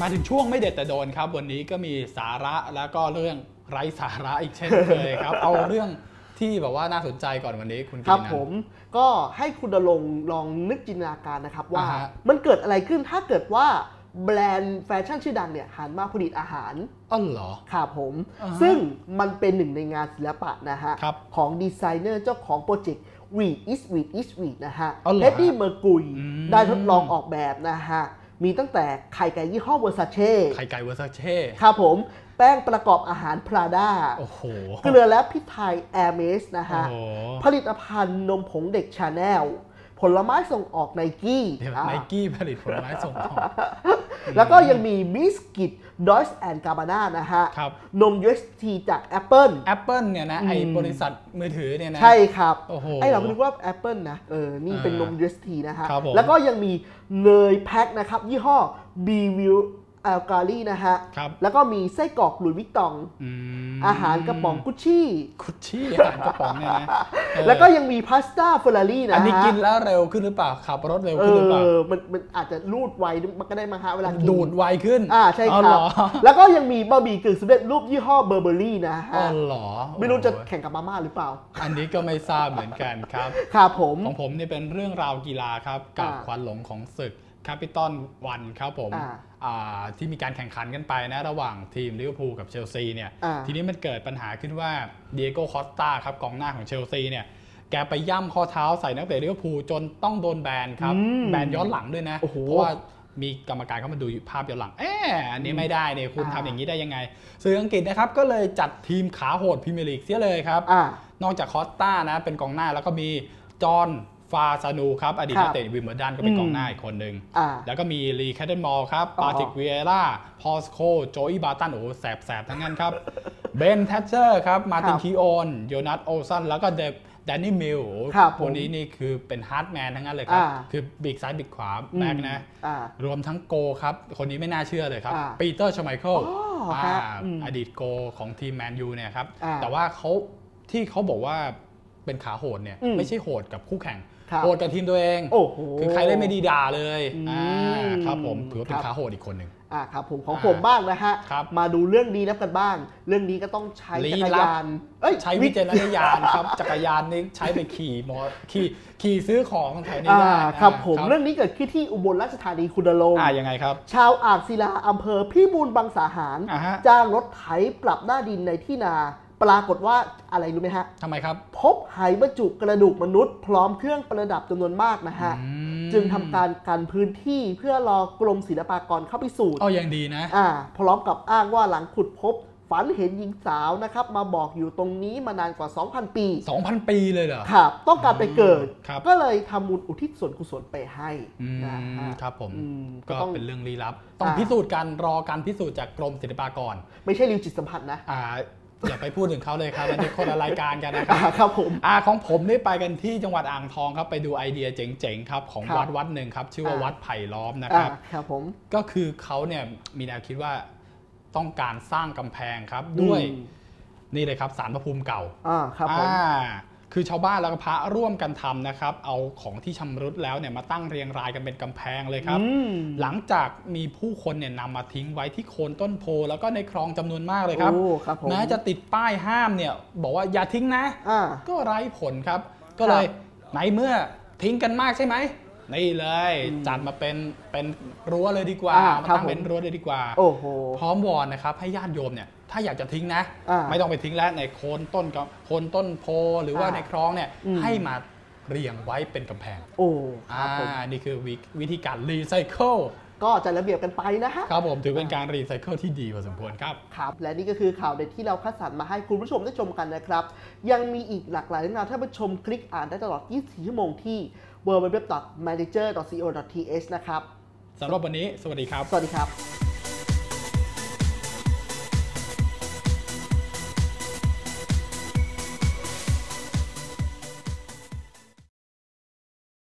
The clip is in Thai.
มาถึงช่วงไม่เด็ดแต่โดนครับ วันนี้ก็มีสาระแล้วก็เรื่องไร้สาระอีกเช่นเคยครับ เอาเรื่องที่แบบว่าน่าสนใจก่อนวันนี้คุณกิครับนันผมก็ให้คุณดลงค์ลองนึกจินตนาการนะครับว่าอ่าฮะมันเกิดอะไรขึ้นถ้าเกิดว่าแบรนด์แฟชั่นชื่อดังเนี่ยหันมาผลิตอาหารอ๋อเหรอครับผมอ่าฮะซึ่งมันเป็นหนึ่งในงานศิลปะนะฮะครับของดีไซเนอร์เจ้าของ project Wheat is Wheat is Wheat นะฮะอ๋อเหรอเพ็ดดี้เมอร์กุยอืมได้ทดลองออกแบบนะฮะ มีตั้งแต่ไข่ไก่ยี่ห้อเวอร์ซาเช่ไข่ไก่เวอร์ซาเช่ครับผมแป้งประกอบอาหารพราด้าโอ้โหเกลือและพริกไทยแอร์เมสนะฮะโอ้โหผลิตภัณฑ์นมผงเด็กชาแนลผลไม้ส่งออกไนกี้เดี๋ยวอ่าไนกี้ผลิตผลไม้ส่งออก แล้วก็ยังมีบิสกิตดอลเช่แอนด์กาบาน่านะฮะครับนม UST จาก Apple Apple เนี่ยนะ ไอ้บริษัทมือถือเนี่ยนะ ใช่ครับโอ้โหไอเราก็นึกว่า Apple นะ เออ นี่เป็นนมอ่า UST นะฮะครับผมแล้วก็ยังมีเนยแพ็คนะครับ ยี่ห้อ b w a l g a l i นะฮะครับแล้วก็มีไส้กรอกหลุยส์วิตตองอืมอาหารกระป๋องกุชชี่กุชชี่อาหารกระป๋องเนี่ยนะเออแล้วก็ยังมีพาสต้าเฟอร์รารี่นะฮะ อันนี้กินแล้วเร็วขึ้นหรือเปล่า ขับรถเร็วเอขึ้นหรือเปล่าอมันมันอาจจะรูดไวมันก็ได้มาฮะเวลากิน ดูดไวขึ้น อ่าใช่อ๋อเหรับแล้วก็ยังมีบะหมี่กึ่งสำเร็จรูปยี่ห้อเบอร์เบอรี่นะอ๋อฮะเหรอ ไม่รู้จะโอ้โหแข่งกับมาม่าหรือเปล่า อันนี้ก็ไม่ทราบเหมือนกันครับ ครับผม ของผมนี่เป็นเรื่องราวกีฬาครับกับอ่าควันหลงของศึก แคปิตอลวันครับผมอ่าอ่าที่มีการแข่งขันกันไปนะระหว่างทีมลิเวอร์พูลกับเชลซีเนี่ยอ่าทีนี้มันเกิดปัญหาขึ้นว่าเดียโก้คอสตาครับกองหน้าของเชลซีเนี่ยแกไปย่ำข้อเท้าใส่นักเตะลิเวอร์พูลจนต้องโดนแบนครับอืมแบนย้อนหลังด้วยนะโอ้โหเพราะว่ามีกรรมการเข้ามาดูภาพย้อนหลัง เอ๊ะอันนี้ไม่ได้เนี่ยคุณอ่าทำอย่างนี้ได้ยังไง สื่ออังกฤษนะครับ ก็เลยจัดทีมขาโหดพรีเมียร์ลีกเสียเลยครับอ่านอกจากคอสตานะเป็นกองหน้าแล้วก็มีจอห์น ฟาซานูครับ อดีตครันับกเตะวิมเบิลดันก็เป็นอืมกองหน้าอีกคนหนึ่งอ่าแล้วก็มีลีแคทเทนมอลครับอ๋อปาติกเวียร่าพอสโคโจอีบาตันโอ้โหแสบแสบทั้งนั้นครับเบนแทชเชอร์ครับ มาตินคีโอนโยนัสโอซันแล้วก็เดฟแดนนี่มิลครับผมคนนี้นี่คือเป็นฮาร์ดแมนทั้งนั้นเลยครับอ่าคือบีกซ้ายบีกขวาแบ็กนะอ่ารวมทั้งโกครับ คนนี้ไม่น่าเชื่อเลยครับอ่าปีเตอร์ชไมเคิลอ๋อฮะอืมอดีตโกของทีมแมนยูเนี่ยครับอ่าแต่ว่าเขาที่เขาบอกว่าเป็นขาโหดเนี่ยอืมไม่ใช่โหดกับคู่แข่งครับ โหดกับทีมตัวเองโอ้โหคือใครเล่นไม่ดีด่าเลยอืมอ่าครับผมถือว่าเป็นครับขาโหดอีกคนหนึ่งอ่าครับผมของอ่าผมบ้างนะฮะครับมาดูเรื่องดีนับกันบ้าง เรื่องนี้ก็ต้องใช้ลี้จักรลับยาน เอ้ยใช้วิจารณญาณครับ จักรยานนี่ใช้ไปขี่มอขี่ขี่ซื้อของแถวนี้อ่าได้ครับผมอ่าเรื่องนี้เกิดขึ้นที่อุบลราชธานีคุณดลงค์อ่ายังไงครับ ชาวอ่างศิลาอำเภอพิบูลบางสาหารอ่าฮะจ้างรถไถปรับหน้าดินในที่นา ปรากฏว่าอะไรรู้ไหมฮะทำไมครับ พบไหบรรจุกระดูกมนุษย์ พร้อมเครื่องประดับจำนวนมากนะฮะอืมจึงทำการกันพื้นที่เพื่อรอกรมศิลปากรเข้าพิสูจน์อ๋อยังดีนะ อ่า พร้อมกับอ้างว่าหลังขุดพบฝันเห็นหญิงสาวนะครับ มาบอกอยู่ตรงนี้มานานกว่า 2,000 ปี 2,000 ปีเลยเหรอ ครับ ต้องการไปเกิดครับก็เลยทำบุญอุทิศส่วนกุศลไปให้อืมนะฮะครับผมอืมก็ต้องเป็นเรื่องลี้ลับ ต้องอ่าพิสูจน์กันรอการพิสูจน์จากกรมศิลปากร ไม่ใช่ริวจิตสัมผัสนะ อ่าอย่าไปพูดถึงเขาเลยครับอันนี้คนละรายการกันนะครับอ่าครับผมอ่าของผมนี่ไปกันที่จังหวัดอ่างทองครับไปดูไอเดียเจ๋งๆครับของครับวัดวัดหนึ่งครับชื่อว่าอ่าวัดไผ่ล้อมนะคอ่ารับครับผมก็คือเขาเนี่ยมีแนวคิดว่าต้องการสร้างกำแพงครับด้วยอืมนี่เลยครับสารพระภูมิเก่าอ่าครับผมอ่า คือชาวบ้านแล้วก็พระร่วมกันทำนะครับ เอาของที่ชำรุดแล้วเนี่ยมาตั้งเรียงรายกันเป็นกำแพงเลยครับอืมหลังจากมีผู้คนเนี่ยนำมาทิ้งไว้ที่โคนต้นโพ แล้วก็ในคลองจำนวนมากเลยครับโอ้ครับผมแม้จะติดป้ายห้ามเนี่ยบอกว่าอย่าทิ้งนะอ่าก็ไร้ผลครับ ก็เลยในเมื่อทิ้งกันมากใช่ไหม นี่เลยอืมจัดมาเป็นเป็นรั้วเลยดีกว่าอ่ามาครับตั้งเป็นผมรั้วเลยดีกว่าโอ้โหพร้อมวอนนะครับให้ญาติโยมเนี่ยถ้าอยากจะทิ้งนะอ่าไม่ต้องไปทิ้งแล้วในโคนต้นก็โคนต้นโพหรือว่าอ่าในคลองเนี่ยอืมให้มาเรียงไว้เป็นกำแพง โอ้อ่าครับผมนี่คือวิวิธีการรีไซเคิลก็จัดระเบียบกันไปนะฮะ ครับผมถือเป็นการรีไซเคิลที่ดีพอสมควรครับ ครับ และนี่ก็คือข่าวเด็ดที่เราคัดสรรมาให้คุณผู้ชมได้ชมกันนะครับ ยังมีอีกหลากหลายเรื่องราวถ้าผู้ชมคลิกอ่านได้ตลอด 24 ชั่วโมงที่ www.manager.co.th นะครับสำหรับวันนี้ สวัสดีครับ สวัสดีครับ